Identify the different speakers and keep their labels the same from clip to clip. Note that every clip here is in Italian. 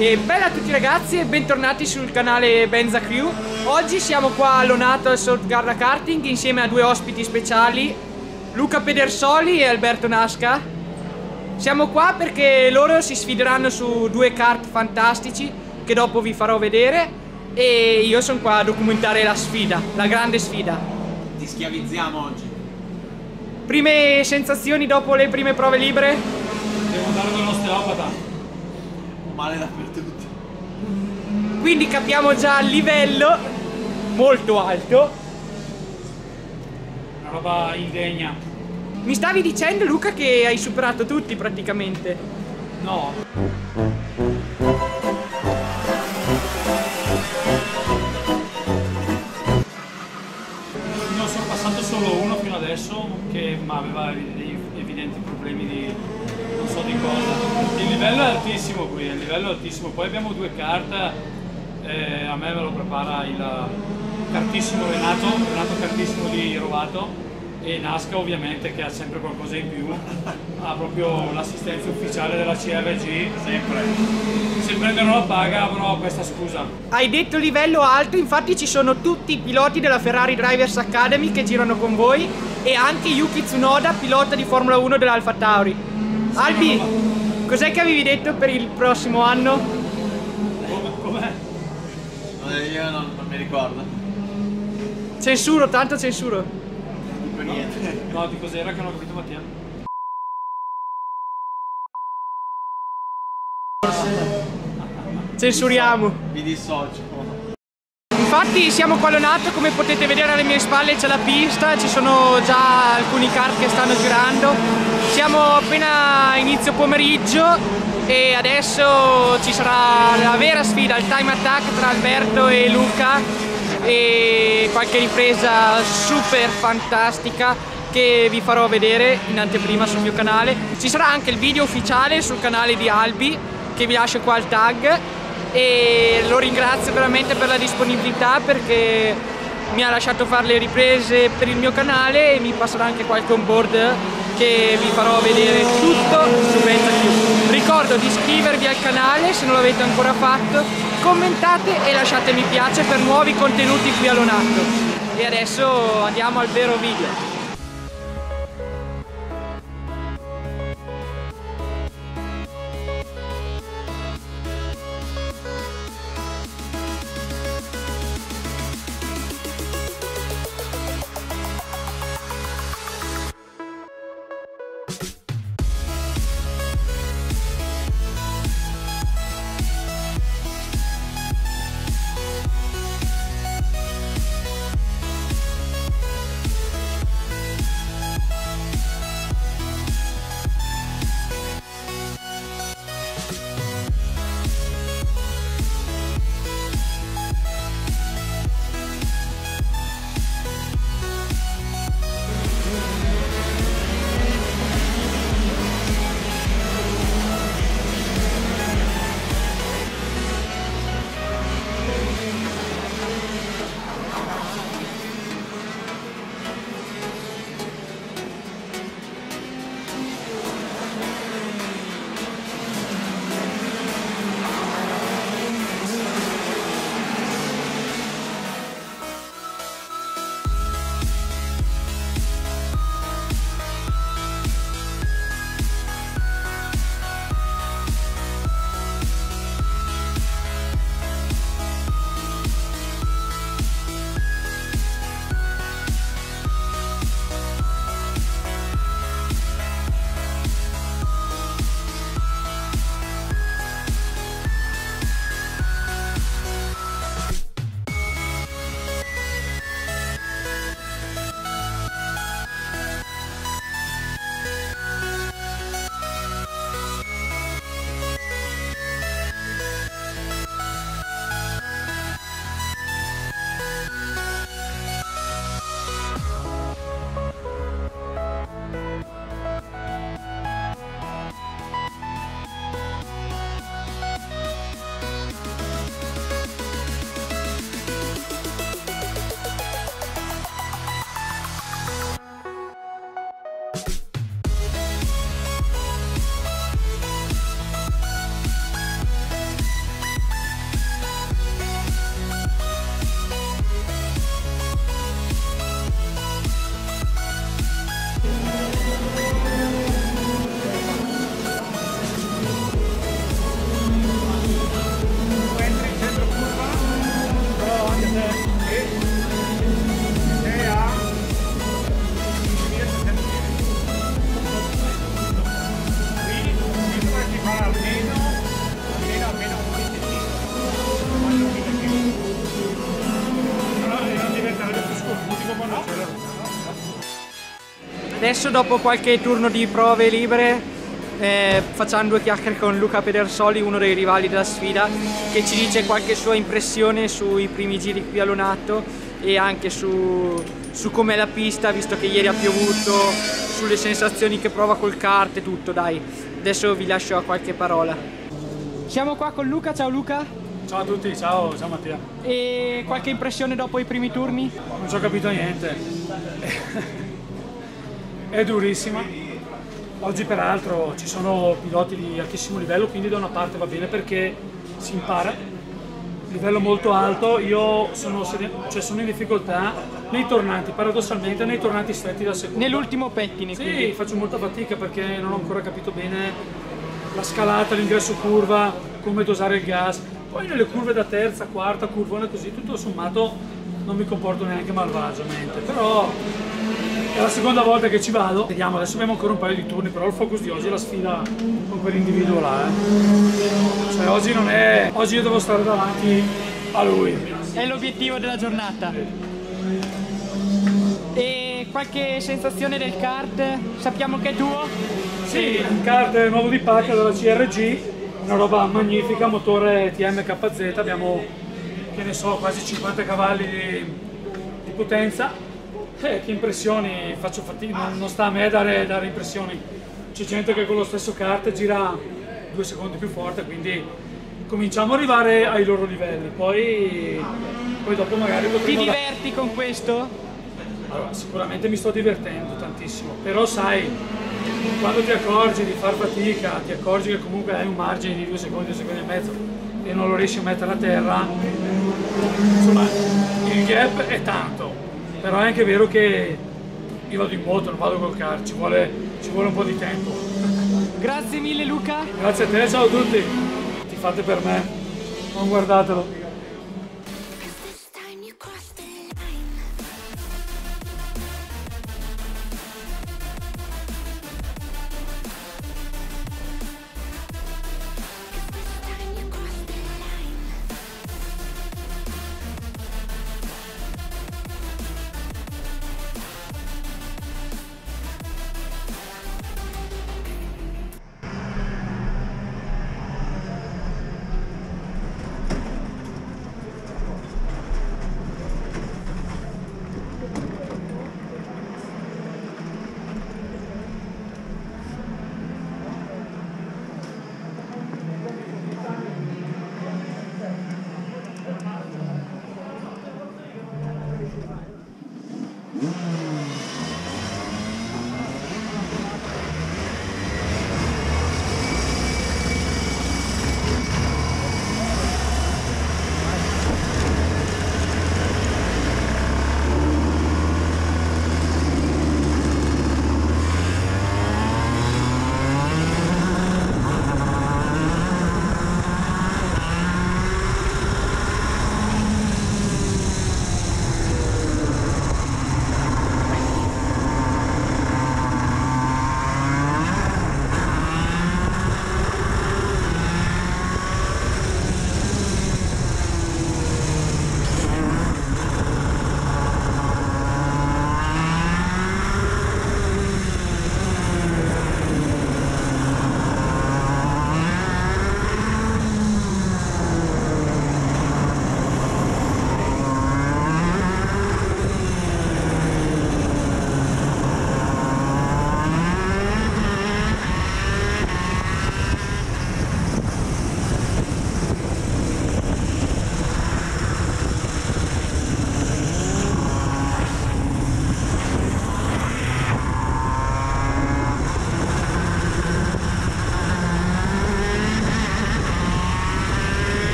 Speaker 1: E bella a tutti ragazzi e bentornati sul canale Benza Crew. Oggi siamo qua a Lonato al Salt Garda Karting insieme a due ospiti speciali, Luca Pedersoli e Alberto Nasca. Siamo qua perché loro si sfideranno su due kart fantastici che dopo vi farò vedere e io sono qua a documentare la sfida, la grande sfida.
Speaker 2: Ti schiavizziamo oggi.
Speaker 1: Prime sensazioni dopo le prime prove libere?
Speaker 3: Devo andare dall'osteopata.
Speaker 2: Male dappertutto.
Speaker 1: Quindi capiamo già il livello molto alto.
Speaker 3: Una roba indegna.
Speaker 1: Mi stavi dicendo Luca che hai superato tutti praticamente.
Speaker 3: No. Ne ho sorpassato solo uno fino adesso che ma aveva di cosa. Il livello è altissimo qui, il livello è altissimo. Poi abbiamo due carte, eh, a me me lo prepara il cartissimo Renato, Renato cartissimo di Rovato e Nasca ovviamente che ha sempre qualcosa in più, ha proprio l'assistenza ufficiale della CRG, sempre. Se prendono la paga avrò questa scusa.
Speaker 1: Hai detto livello alto, infatti ci sono tutti i piloti della Ferrari Drivers Academy che girano con voi e anche Yuki Tsunoda, pilota di Formula 1 dell'Alfa Tauri. Albi, cos'è che avevi detto per il prossimo anno?
Speaker 3: Come- Com'è?
Speaker 2: Eh, Io non, non mi ricordo.
Speaker 1: Censuro, tanto censuro.
Speaker 2: Per niente.
Speaker 3: No, di cos'era che non ho capito Mattia?
Speaker 1: Censuriamo.
Speaker 2: Mi dissocio.
Speaker 1: Infatti siamo qua a Lonato, come potete vedere alle mie spalle c'è la pista, ci sono già alcuni kart che stanno girando. Siamo appena inizio pomeriggio e adesso ci sarà la vera sfida, il time attack tra Alberto e Luca e qualche ripresa super fantastica che vi farò vedere in anteprima sul mio canale. Ci sarà anche il video ufficiale sul canale di Albi che vi lascio qua al tag e lo ringrazio veramente per la disponibilità perché mi ha lasciato fare le riprese per il mio canale e mi passerà anche qualche onboard che vi farò vedere tutto su Benza Q. Ricordo di iscrivervi al canale se non l'avete ancora fatto, commentate e lasciate mi piace per nuovi contenuti qui a Lonato. E adesso andiamo al vero video. Adesso dopo qualche turno di prove libere eh, facciamo due chiacchiere con Luca Pedersoli, uno dei rivali della sfida, che ci dice qualche sua impressione sui primi giri qui a Lonato e anche su, su com'è la pista, visto che ieri ha piovuto, sulle sensazioni che prova col kart e tutto, dai. Adesso vi lascio a qualche parola. Siamo qua con Luca, ciao Luca.
Speaker 3: Ciao a tutti, ciao, ciao Mattia.
Speaker 1: E qualche impressione dopo i primi turni?
Speaker 3: Non ci ho capito niente. È durissima. Oggi peraltro ci sono piloti di altissimo livello, quindi da una parte va bene perché si impara. Livello molto alto, io sono, cioè sono in difficoltà nei tornanti, paradossalmente nei tornanti stretti da seconda.
Speaker 1: Nell'ultimo pettine
Speaker 3: Sì,
Speaker 1: quindi.
Speaker 3: faccio molta fatica perché non ho ancora capito bene la scalata, l'ingresso curva, come dosare il gas. Poi nelle curve da terza, quarta, curvone così, tutto sommato non mi comporto neanche malvagiamente. Però è la seconda volta che ci vado. Vediamo, adesso abbiamo ancora un paio di turni, però il focus di oggi è la sfida con quell'individuo là. eh. Cioè oggi non è. Oggi io devo stare davanti a lui.
Speaker 1: È l'obiettivo della giornata. E qualche sensazione del kart? Sappiamo che è tuo?
Speaker 3: Sì, un kart nuovo di pacca della CRG, una roba magnifica, motore TMKZ, abbiamo che ne so, quasi 50 cavalli di, di potenza. Eh, che impressioni, faccio fatica, non, non sta a me dare, dare impressioni. C'è gente che con lo stesso kart gira due secondi più forte, quindi cominciamo ad arrivare ai loro livelli, poi, poi dopo magari
Speaker 1: Ti
Speaker 3: potremo... da-
Speaker 1: diverti con questo?
Speaker 3: allora, sicuramente mi sto divertendo tantissimo, però sai, quando ti accorgi di far fatica, ti accorgi che comunque hai un margine di due secondi, due secondi e mezzo e non lo riesci a mettere a terra, insomma, il gap è tanto, però è anche vero che io vado in moto, non vado col car, ci vuole, ci vuole un po' di tempo.
Speaker 1: Grazie mille Luca.
Speaker 3: Grazie a te, ciao a tutti, ti fate per me, non guardatelo.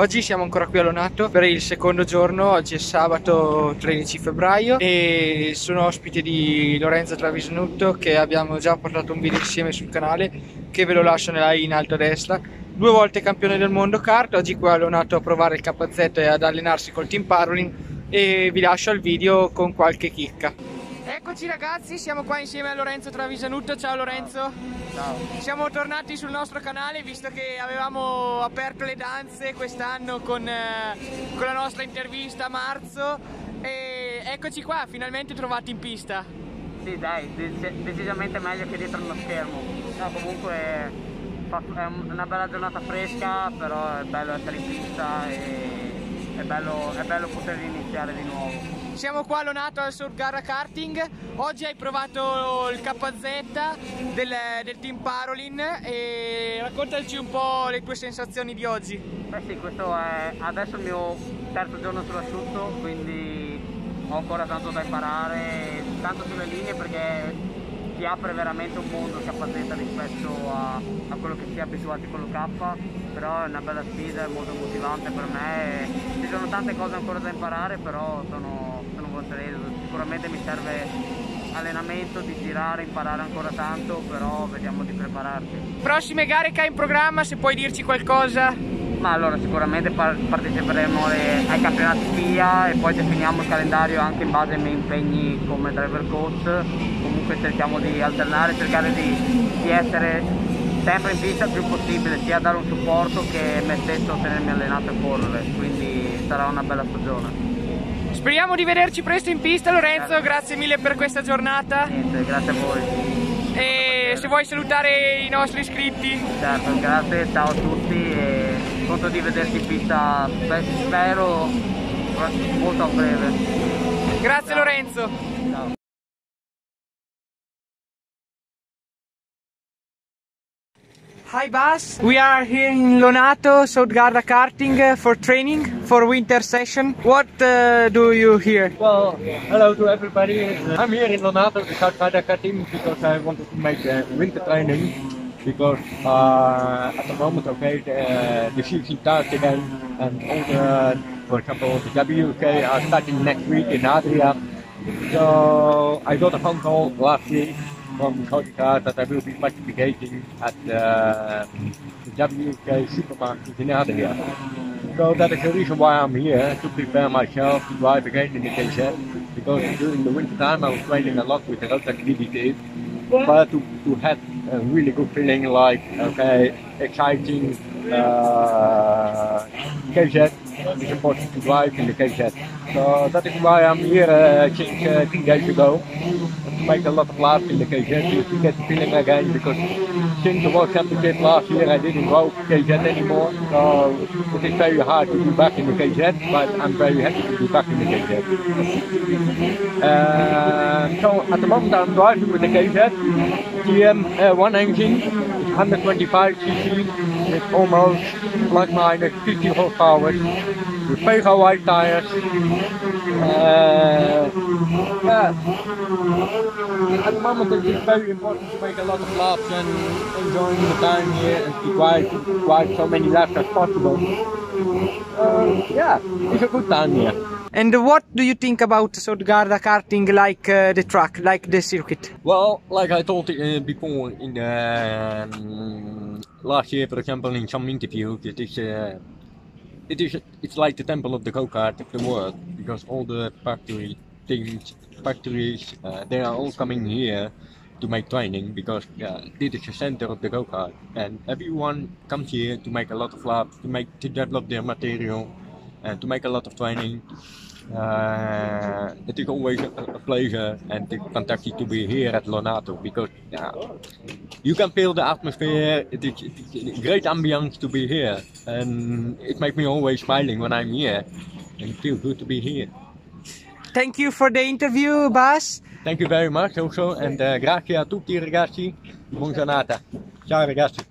Speaker 1: Oggi siamo ancora qui a Lonato per il secondo giorno, oggi è sabato 13 febbraio e sono ospite di Lorenzo Travisnutto che abbiamo già portato un video insieme sul canale che ve lo lascio in alto a destra. Due volte campione del mondo kart, oggi qua a Lonato a provare il KZ e ad allenarsi col team Parolin e vi lascio al video con qualche chicca. Eccoci ragazzi, siamo qua insieme a Lorenzo Travisanutto. Ciao Lorenzo.
Speaker 2: Ciao.
Speaker 1: Siamo tornati sul nostro canale visto che avevamo aperto le danze quest'anno con, eh, con la nostra intervista a marzo e eccoci qua, finalmente trovati in pista.
Speaker 4: Sì, dai, dec- decisamente meglio che dietro uno schermo. No, comunque è un- una bella giornata fresca, però è bello essere in pista e è bello, è bello poter iniziare di nuovo.
Speaker 1: Siamo qua a Lonato al Garra Karting. Oggi hai provato il KZ del, del team Parolin e raccontaci un po' le tue sensazioni di oggi.
Speaker 4: Beh sì, questo è adesso il mio terzo giorno sull'asciutto, quindi ho ancora tanto da imparare, tanto sulle linee perché ti apre veramente un mondo KZ rispetto a, a quello che si è abituati con lo K, però è una bella sfida, è molto motivante per me, ci sono tante cose ancora da imparare, però sono, sono conteso, sicuramente mi serve allenamento, di girare, imparare ancora tanto, però vediamo di prepararci.
Speaker 1: Prossime gare che hai in programma, se puoi dirci qualcosa.
Speaker 4: Ma allora sicuramente par- parteciperemo ai campionati FIA e poi definiamo il calendario anche in base ai miei impegni come driver coach. Comunque cerchiamo di alternare, cercare di, di essere sempre in pista il più possibile, sia dare un supporto che me stesso tenermi allenato e correre, quindi sarà una bella stagione.
Speaker 1: Speriamo di vederci presto in pista Lorenzo, grazie mille per questa giornata
Speaker 4: Niente, grazie a voi.
Speaker 1: e se vuoi salutare i nostri iscritti.
Speaker 4: Certo, grazie, ciao a tutti e conto di vederti in pista, spe- spero molto a breve.
Speaker 1: Grazie Lorenzo.
Speaker 4: Ciao.
Speaker 1: Hi Bas, we are here in Lonato, South karting uh, for training for winter session. What uh, do you here?
Speaker 5: Well, hello to everybody. I'm here in Lonato, the Rider team, because I wanted to make uh, winter training. Because uh, at the moment, okay, the, the season starts again, and all the, for example, the WK are starting next week in Adria. So I got a phone call last week from Cotica that I will be participating at the, the WK supermarket in Adria. So that is the reason why I'm here to prepare myself to drive again in the KZ. Because during the winter time I was training a lot with the Rotax DDT. But to, to have a really good feeling like, okay, exciting uh, KZ, it's important to drive in the KZ. So that is why I'm here uh, since uh, three days ago to make a lot of laps in the KZ to get the feeling again because since the World Championship last year I didn't go KZ anymore so it is very hard to be back in the KZ but I'm very happy to be back in the KZ. Uh, so at the moment I'm driving with the KZ TM uh, one engine, 125 cc with almost plus minus 50 horsepower with Vega white tires. Uh, yeah, at the moment it is very important to make a lot of laps and enjoying the time here and to drive quite so many laps as possible. Uh, yeah, it's a good time here.
Speaker 1: And what do you think about Southgarda karting like uh, the track, like the circuit?
Speaker 5: Well, like I told uh, before in the um, last year, for example, in some interviews, it is uh, it is it's like the temple of the go-kart of the world because all the factory things, factories, uh, they are all coming here to make training because uh, this is the center of the go-kart, and everyone comes here to make a lot of laps, to make to develop their material, and to make a lot of training. Uh, it is always a, pleasure and fantastic to be here at Lonato because yeah, you can feel the atmosphere. It is, it is a great ambience to be here, and it makes me always smiling when I'm here, and it feels good to be here.
Speaker 1: Thank you for the interview, Bas.
Speaker 5: Thank you very much also, and uh, grazie a tutti ragazzi. Buona giornata. Ciao ragazzi.